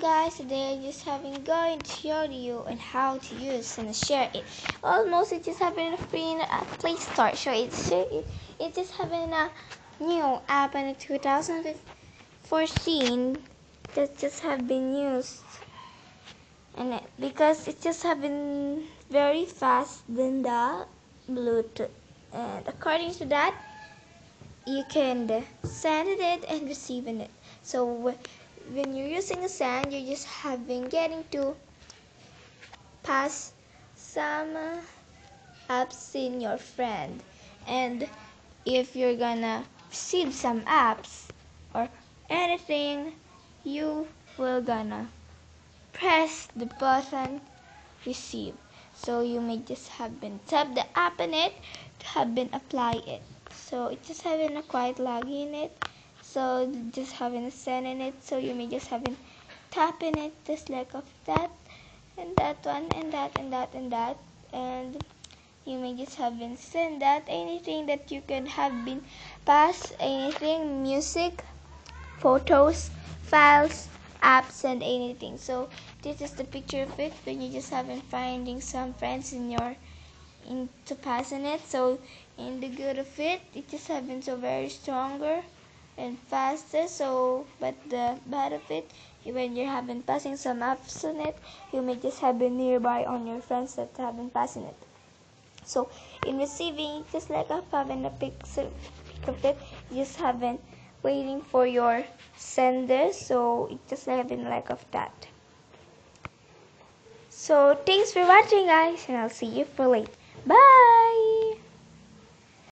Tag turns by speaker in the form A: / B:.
A: Guys, today I just have been going to show you on how to use and share it. Almost it just having a free a Play Store. So it's it, it just having a new app in 2014 that just have been used and it, because it just have been very fast than the Bluetooth and according to that you can send it and receive it. So when you're using a sand, you just have been getting to pass some uh, apps in your friend. And if you're gonna receive some apps or anything, you will gonna press the button receive. So you may just have been tap the app in it to have been apply it. So it just having a quiet log in it so just having a sand in it so you may just having tap in it just like of that and that one and that and that and that and you may just have been send that anything that you can have been pass anything music photos files apps and anything. So this is the picture of it when you just haven't finding some friends in your in into passing it. So in the good of it it just having so very stronger and faster so but the bad of it when you're having passing some apps on it you may just have been nearby on your friends that have been passing it. So in receiving just like a having a picture of it you just haven't waiting for your sender so it just having like of that. So thanks for watching guys and i'll see you for later. Bye